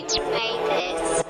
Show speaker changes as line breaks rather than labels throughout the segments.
H made this.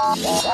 Just